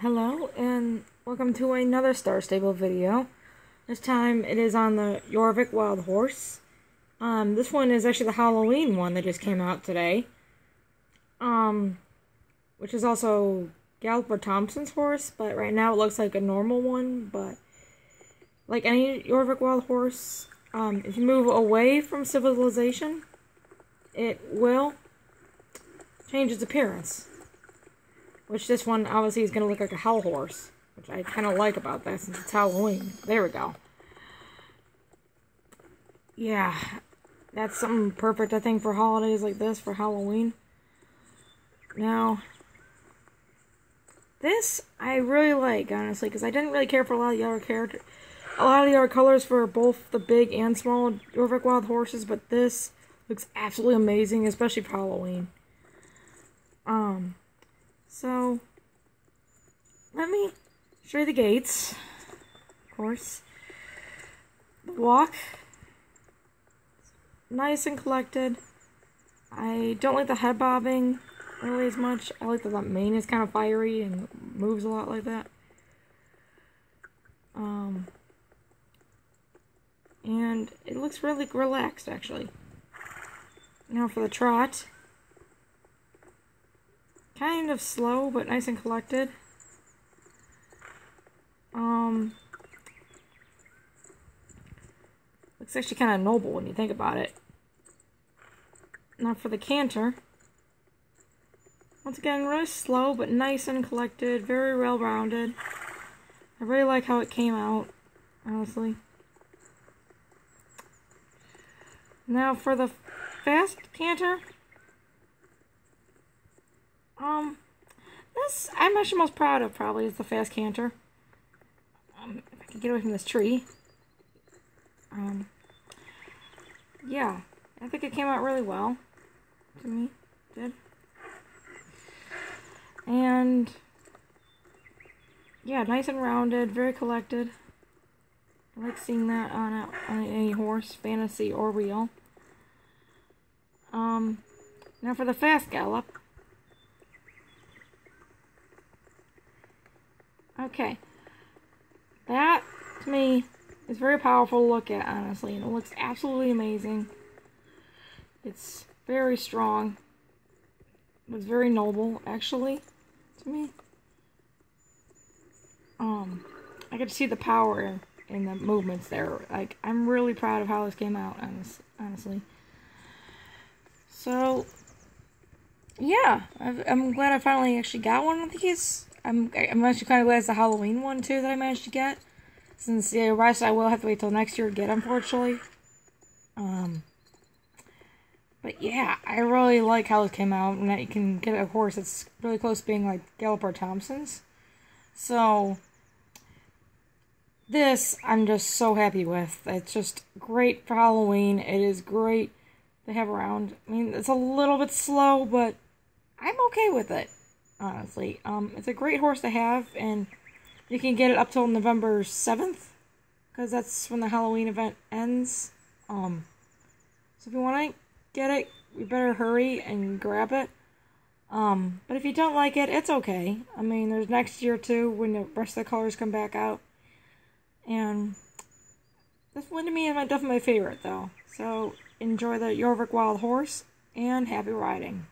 Hello, and welcome to another Star Stable video. This time it is on the Jorvik Wild Horse. Um, this one is actually the Halloween one that just came out today. Um, which is also Galloper Thompson's horse, but right now it looks like a normal one, but like any Jorvik Wild Horse, um, if you move away from civilization, it will change its appearance. Which this one obviously is going to look like a hell horse. Which I kind of like about that since it's Halloween. There we go. Yeah. That's something perfect, I think, for holidays like this, for Halloween. Now, this I really like, honestly, because I didn't really care for a lot of the other characters. A lot of the other colors for both the big and small Jorvik Wild horses, but this looks absolutely amazing, especially for Halloween. Um, so, let me show you the gaits, of course. The walk, nice and collected. I don't like the head bobbing really as much. I like that the mane is kind of fiery and moves a lot like that. Um, and it looks really relaxed, actually. Now for the trot kind of slow, but nice and collected. Um, looks actually kind of noble when you think about it. Now for the canter. Once again, really slow, but nice and collected, very well-rounded. I really like how it came out, honestly. Now for the fast canter. Um, this I'm actually most proud of probably is the fast canter. Um, if I can get away from this tree. Um, yeah, I think it came out really well to me. Did. And yeah, nice and rounded, very collected. I like seeing that on, a, on any horse, fantasy or real. Um, now for the fast gallop. Okay. That, to me, is very powerful to look at, honestly, and it looks absolutely amazing. It's very strong. It's very noble, actually, to me. Um, I to see the power in the movements there. Like, I'm really proud of how this came out, honestly. So, yeah, I'm glad I finally actually got one of these. I'm I'm actually kind of glad it's the Halloween one too that I managed to get. Since the rest I will have to wait till next year to get, unfortunately. Um. But yeah, I really like how it came out, and that you can get a horse that's really close to being like Galloper Thompson's. So this I'm just so happy with. It's just great for Halloween. It is great to have around. I mean, it's a little bit slow, but I'm okay with it honestly. Um, it's a great horse to have, and you can get it up till November 7th, because that's when the Halloween event ends. Um, so if you want to get it, you better hurry and grab it. Um, but if you don't like it, it's okay. I mean, there's next year too when the rest of the colors come back out. And this one to me is my, definitely my favorite though. So enjoy the Jorvik Wild Horse and happy riding.